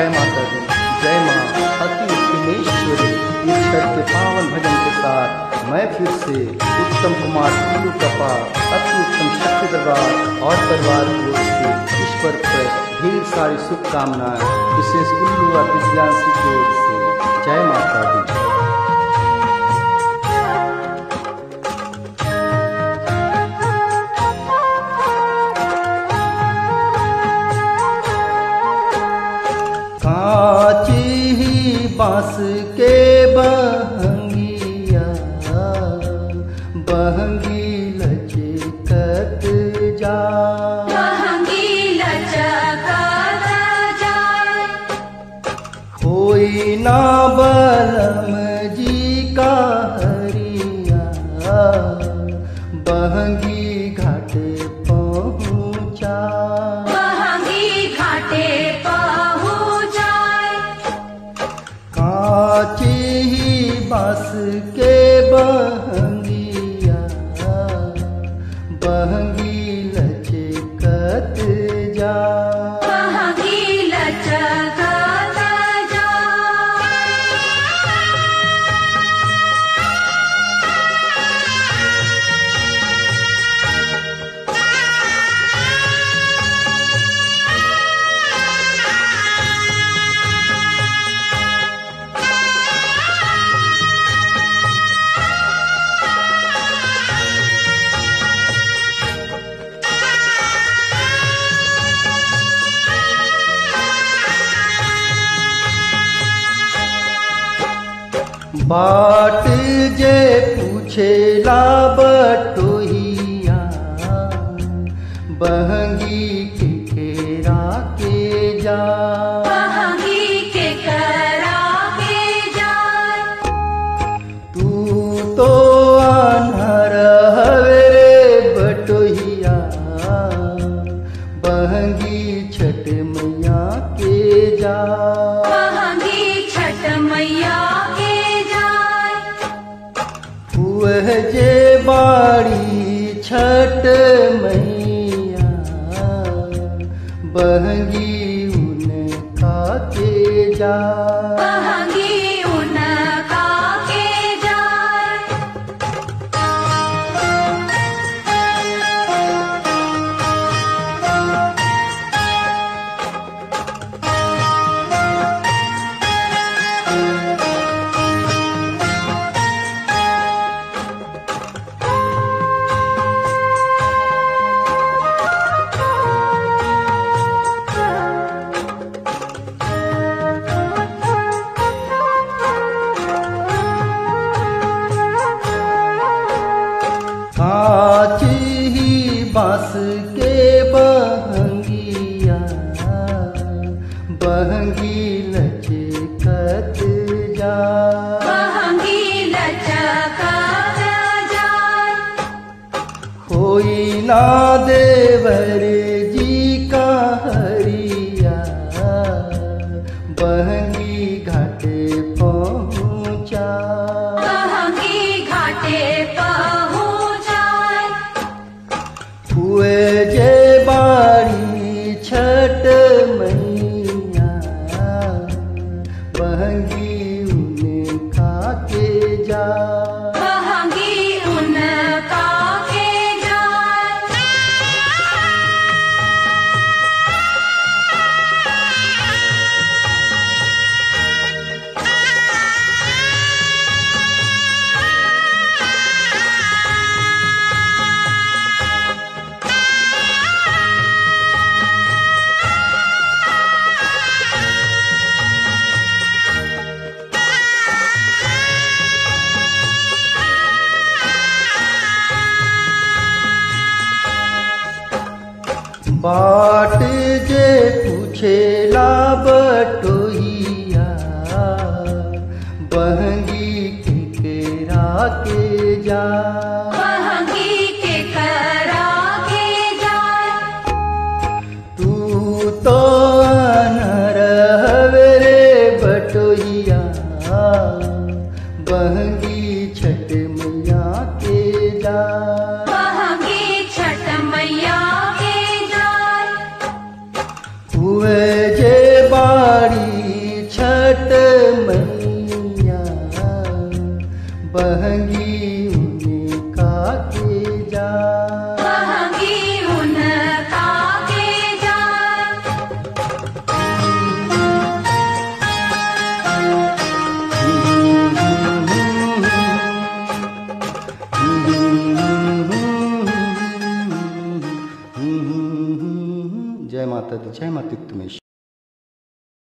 जय माता दी, जय माँ। अति उत्तमेश्वरी, इस छठ के पावन भजन के साथ मैं फिर से उत्तम कुमार टुल्लू कपा अति उत्तम शक्ति दरबार और परिवार की ओर से ईश्वर पर ढेर सारी शुभकामनाएँ, विशेष गुरु और विद्यांशी की ओर से। जय माता दी। बाँस के बहंगिया बहंगी लचकत जा। लचकत जाए कोई ना बलम जी का हरिया बहंगी बाँस के बहंगिया बाट जे पूछेला बटोहिया बहंगी के खेरा के जा। के करा तू तो अनहर हवे बटोहिया बहंगी छठ मैया के जा। छठ मैया जे बाड़ी छठ मैया बहंगी उनका के ही के बहंगिया बहंगी लचकत जा। महँगी लचकत जाए कोई ना देवर जी का हरिया बहंगी घाटे पहुँचा। महँगी घाटे बहंगी बाट जे पूछेला बटोहिया बहंगी के केरा के जा। महँगी के करा के जाए तू तो अनर रे बटोहिया बहंगी छठ मैया बहंगी उनका के जा। जाय जय माता दी जय माता तुमेश्वर